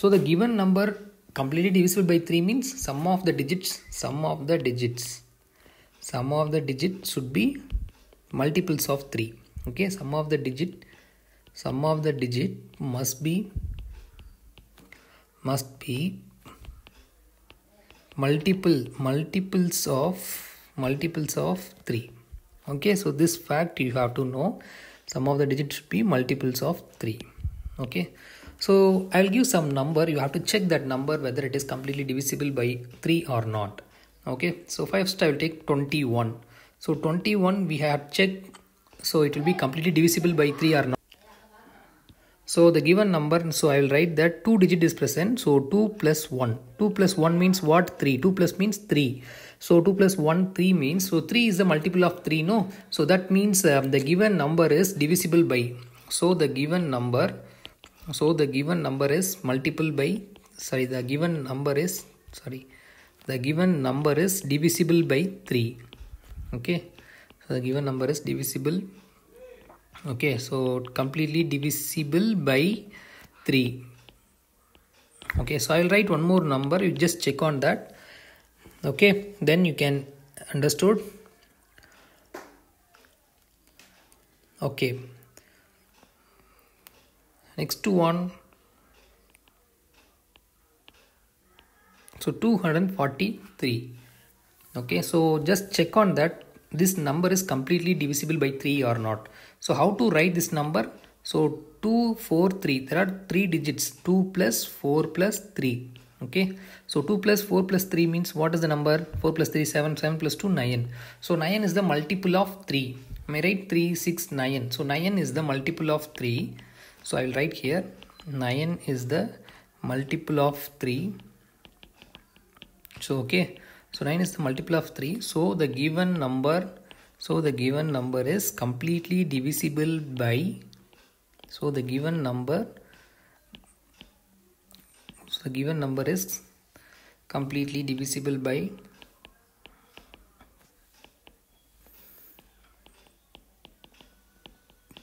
so the given number completely divisible by 3 means sum of the digits sum of the digits. Sum of the digit should be multiples of 3 okay sum of the digit sum of the digit must be must be multiple multiples of multiples of 3 okay so this fact you have to know. Sum of the digits should be multiples of 3 okay so i'll give some number you have to check that number whether it is completely divisible by 3 or not okay so first i will take 21 so 21 we have checked so it will be completely divisible by 3 or not so the given number, so I will write that 2 digit is present. So 2 plus 1. 2 plus 1 means what? 3. 2 plus means 3. So 2 plus 1, 3 means, so 3 is the multiple of 3, no? So that means um, the given number is divisible by. So the given number, so the given number is multiple by, sorry, the given number is, sorry, the given number is divisible by 3. Okay. So the given number is divisible. Okay? So completely divisible by 3 okay? So i will write one more number. You just check on that. Okay? Then you can understood. Okay next to one. So 243 okay so just check on that. This number is completely divisible by 3 or not. So how to write this number? So 2 4 3 there are three digits. 2 plus 4 plus 3 okay so 2 plus 4 plus 3 means what is the number? 4 plus 3 7 7 plus 2 9 so 9 is the multiple of 3 am i right? 3 6 9 so 9 is the multiple of 3 so i will write here 9 is the multiple of 3 so okay. So 9 is the multiple of 3. So the given number, so the given number is completely divisible by, so the given number, so the given number is completely divisible by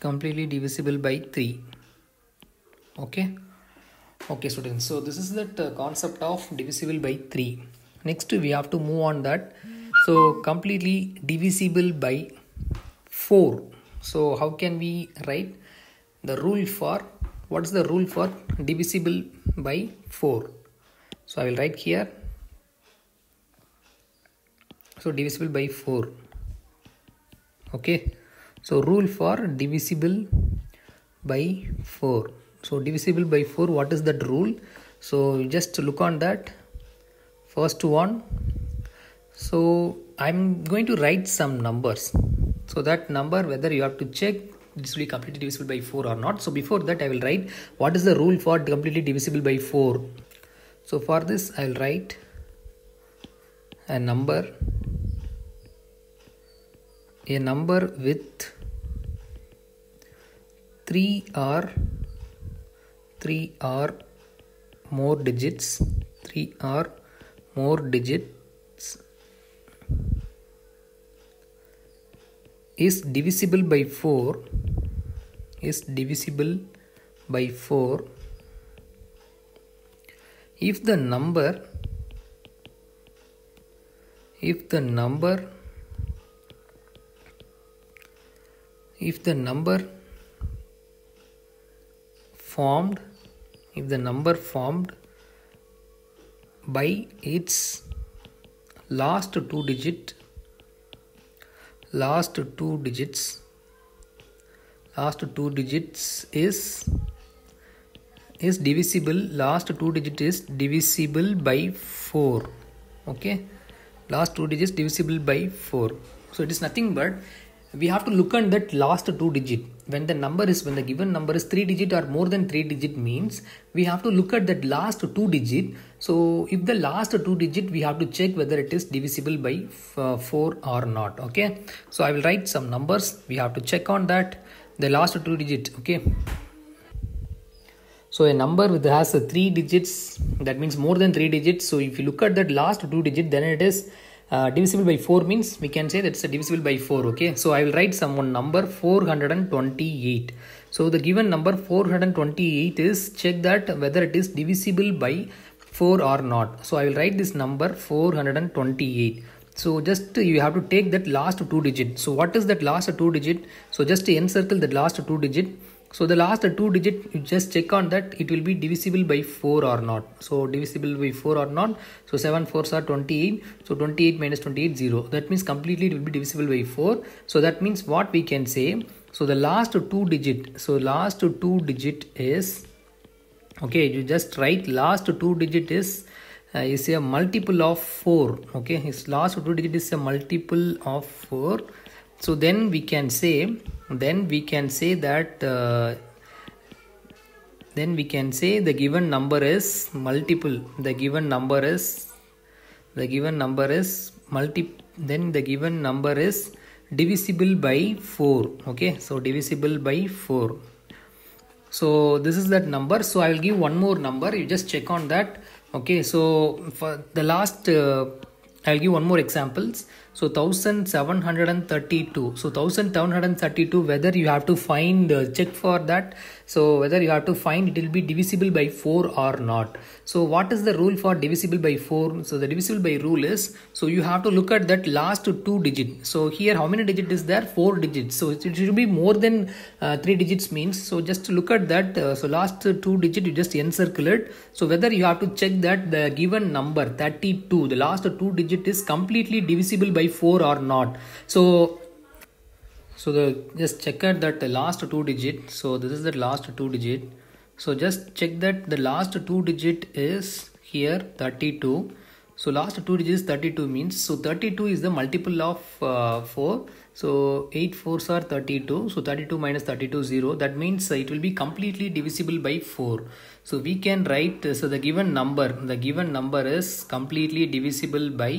completely divisible by 3 okay? Okay students. So this is that uh, concept of divisible by 3 next we have to move on that. So completely divisible by 4 so how can we write the rule for what is the rule for divisible by 4 so i will write here. So divisible by 4 okay? So rule for divisible by 4 so divisible by 4 what is that rule? So just look on that. First one. So i'm going to write some numbers. So that number whether you have to check this will be completely divisible by 4 or not. So before that i will write what is the rule for completely divisible by 4 so for this i will write a number a number with 3 or 3 or more digits 3 or more digits. Is divisible by 4 is divisible by 4 if the number if the number if the number formed if the number formed by its last two digit last two digits last two digits is is divisible last two digit is divisible by 4 okay? Last two digits divisible by 4 so it is nothing but we have to look at that last two digit. When the number is when the given number is three digit or more than three digit means we have to look at that last two digit. So if the last two digit we have to check whether it is divisible by uh, 4 or not okay? So i will write some numbers. We have to check on that. The last two digit okay? So a number with has three digits that means more than three digits. So if you look at that last two digit then it is uh, divisible by 4 means we can say that's a divisible by 4 okay? So i will write some one number 428 so the given number 428 is check that whether it is divisible by 4 or not. So i will write this number 428 so just you have to take that last two digit. So what is that last two digit? So just encircle the last two digit so the last two digit you just check on that it will be divisible by 4 or not. So divisible by 4 or not. So 7 4s are 28 so 28 minus 28 0 that means completely it will be divisible by 4 so that means what we can say so the last two digit so last two digit is okay you just write last two digit is uh, is a multiple of 4 okay? His last two digit is a multiple of 4 so then we can say then we can say that uh, then we can say the given number is multiple. The given number is the given number is multi then the given number is divisible by 4 okay so divisible by 4 so this is that number. So i will give one more number. You just check on that. Okay so for the last uh, i'll give one more examples so 1732 so 1732 whether you have to find uh, check for that. So whether you have to find it will be divisible by 4 or not. So what is the rule for divisible by 4 so the divisible by rule is so you have to look at that last two digit. So here how many digit is there? Four digits. So it should be more than uh, three digits means so just look at that uh, so last two digit you just encircle it so whether you have to check that the given number 32 the last two digit is completely divisible by 4 or not. So so the just check out that the last two digit. So this is the last two digit. So just check that the last two digit is here 32 so last two digits 32 means so 32 is the multiple of uh, 4 so 8 4s are 32 so 32 minus 32 0 that means uh, it will be completely divisible by 4 so we can write uh, so the given number the given number is completely divisible by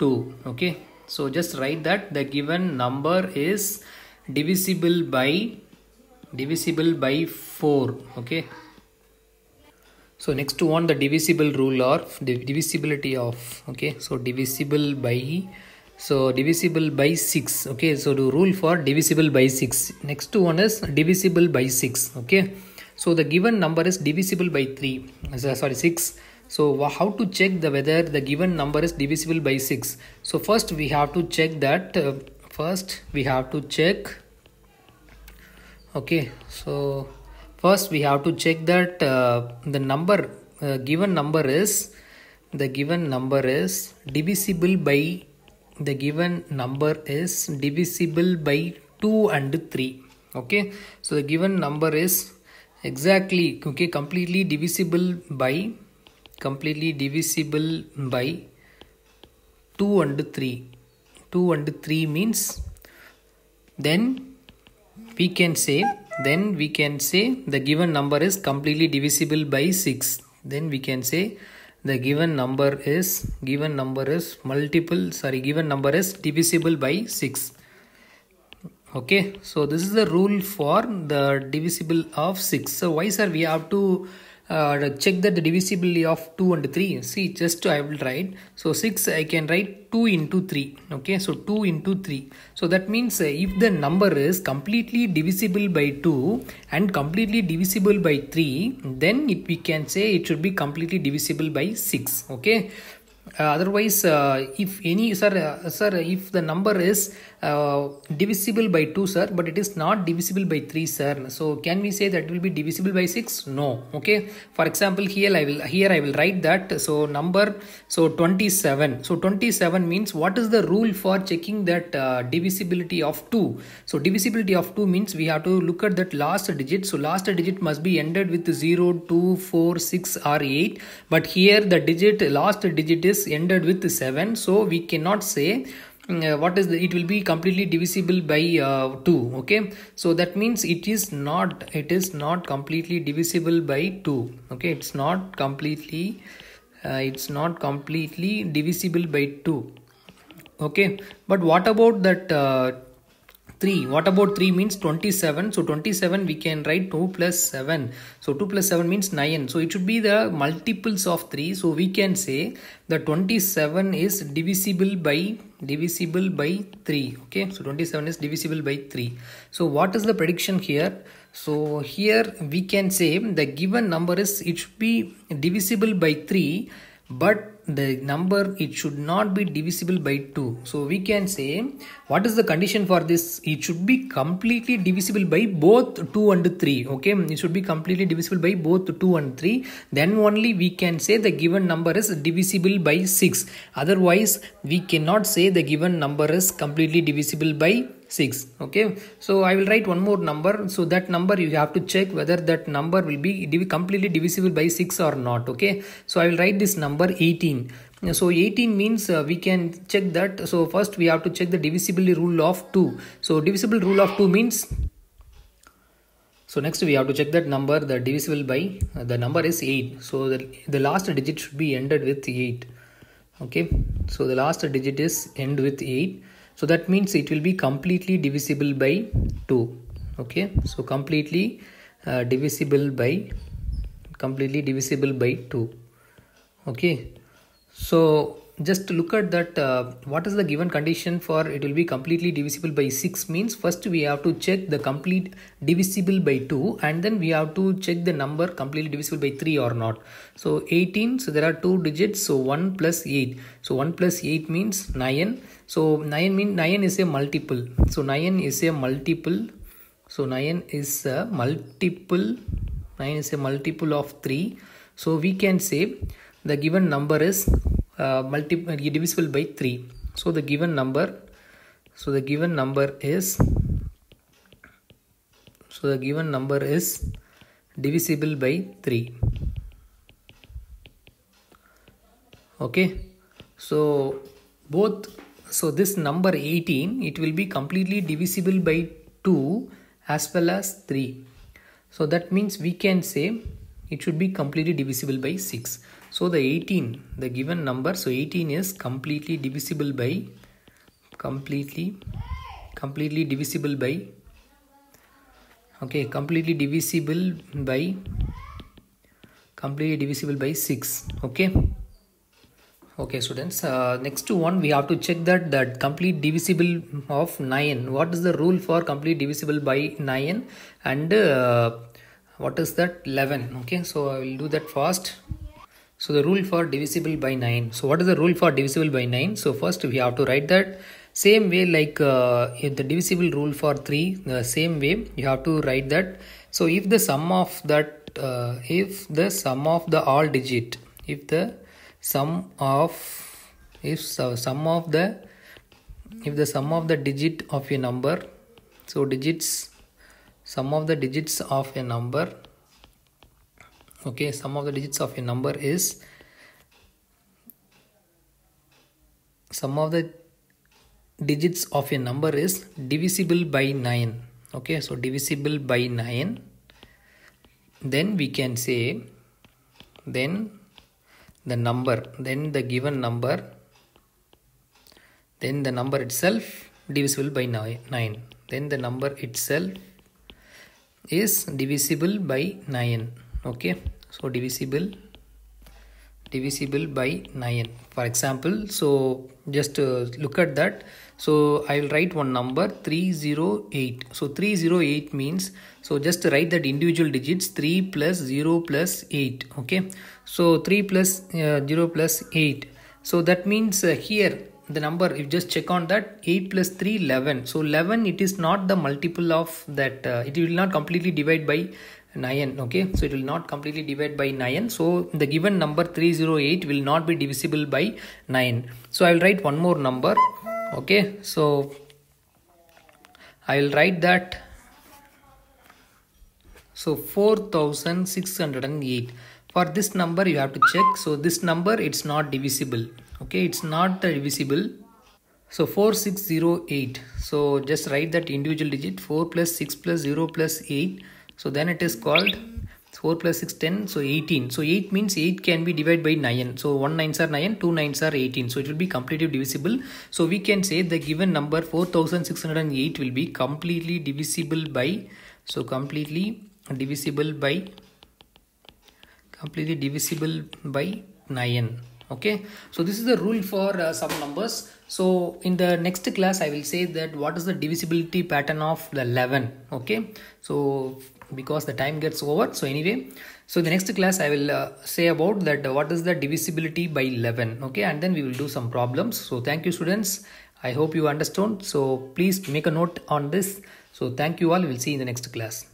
2 okay so just write that. The given number is divisible by divisible by 4 okay? So next to one the divisible rule or divisibility of okay? So divisible by so divisible by 6 okay? So the rule for divisible by 6 next to one is divisible by 6 okay? So the given number is divisible by 3 sorry 6 so how to check the whether the given number is divisible by 6 so first we have to check that uh, first we have to check okay. So first we have to check that uh, the number uh, given number is the given number is divisible by the given number is divisible by 2 and 3 okay. So the given number is exactly okay completely divisible by completely divisible by 2 and 3 2 and 3 means then we can say then we can say the given number is completely divisible by 6 then we can say the given number is given number is multiple sorry given number is divisible by 6 okay so this is the rule for the divisible of 6 so why sir we have to uh, check that the divisibility of 2 and 3 see just I will write. So 6 I can write 2 into 3 okay so 2 into 3 so that means uh, if the number is completely divisible by 2 and completely divisible by 3 then it, we can say it should be completely divisible by 6 okay. Uh, otherwise uh, if any sir uh, sir if the number is uh, divisible by 2 sir but it is not divisible by 3 sir. So can we say that will be divisible by 6 no okay? For example here i will here i will write that. So number so 27 so 27 means what is the rule for checking that uh, divisibility of 2 so divisibility of 2 means we have to look at that last digit. So last digit must be ended with 0 2 4 6 or 8 but here the digit last digit is ended with 7 so we cannot say uh, what is the it will be completely divisible by uh, 2 okay? So that means it is not it is not completely divisible by 2 okay? It's not completely uh, it's not completely divisible by 2 okay? But what about that uh, 3 what about 3 means 27 so 27 we can write 2 plus 7 so 2 plus 7 means 9 so it should be the multiples of 3 so we can say the 27 is divisible by divisible by 3 okay? So 27 is divisible by 3 so what is the prediction here? So here we can say the given number is it should be divisible by 3 but the number it should not be divisible by 2 so we can say what is the condition for this? It should be completely divisible by both 2 and 3 okay? It should be completely divisible by both 2 and 3 then only we can say the given number is divisible by 6 otherwise we cannot say the given number is completely divisible by 6 okay? So i will write one more number. So that number you have to check whether that number will be completely divisible by 6 or not okay? So i will write this number 18 so 18 means uh, we can check that. So first we have to check the divisibility rule of 2 so divisible rule of 2 means so next we have to check that number the divisible by uh, the number is 8 so the, the last digit should be ended with 8 okay? So the last digit is end with 8 so that means it will be completely divisible by 2 okay? So completely uh, divisible by completely divisible by 2 okay? So just look at that uh, what is the given condition for it will be completely divisible by 6 means first we have to check the complete divisible by 2 and then we have to check the number completely divisible by 3 or not. So 18 so there are two digits so 1 plus 8 so 1 plus 8 means 9 so 9 mean 9 is a multiple. So 9 is a multiple. So 9 is a multiple. 9 is a multiple of 3 so we can say the given number is uh, multiple divisible by 3 so the given number so the given number is so the given number is divisible by 3 okay? So both so this number 18 it will be completely divisible by 2 as well as 3 so that means we can say it should be completely divisible by 6 so the 18 the given number so 18 is completely divisible by completely completely divisible by okay completely divisible by completely divisible by 6 okay? Okay students uh, next to one we have to check that that complete divisible of 9 what is the rule for complete divisible by 9 and uh, what is that 11 okay? So i will do that fast so the rule for divisible by 9 so what is the rule for divisible by 9 so first we have to write that. Same way like uh, the divisible rule for 3 the same way you have to write that. So if the sum of that uh, if the sum of the all digit if the sum of if so, sum of the if the sum of the digit of a number so digits sum of the digits of a number okay sum of the digits of a number is sum of the digits of a number is divisible by 9 okay so divisible by 9 then we can say then the number then the given number then the number itself divisible by 9 then the number itself is divisible by 9 okay. So divisible divisible by 9 for example so just uh, look at that. So i will write one number 308 so 308 means so just write that individual digits 3 plus 0 plus 8 okay. So 3 plus, uh, 0 plus 8 so that means uh, here the number if just check on that 8 plus 3 11 so 11 it is not the multiple of that uh, it will not completely divide by 9 okay? So it will not completely divide by 9 so the given number 308 will not be divisible by 9 so i will write one more number okay? So i will write that. So 4608 for this number you have to check. So this number it's not divisible okay? It's not divisible. So 4608 so just write that individual digit 4 plus 6 plus 0 plus 8 so then it is called 4 plus 6 10 so 18 so 8 means 8 can be divided by 9 so 1 9s are 9 2 9s are 18 so it will be completely divisible. So we can say the given number 4608 will be completely divisible by so completely divisible by completely divisible by 9 okay? So this is the rule for uh, some numbers. So in the next class i will say that what is the divisibility pattern of the 11 okay? So because the time gets over. So anyway so the next class i will uh, say about that uh, what is the divisibility by 11 okay? And then we will do some problems. So thank you students. I hope you understood. So please make a note on this. So thank you all. We will see you in the next class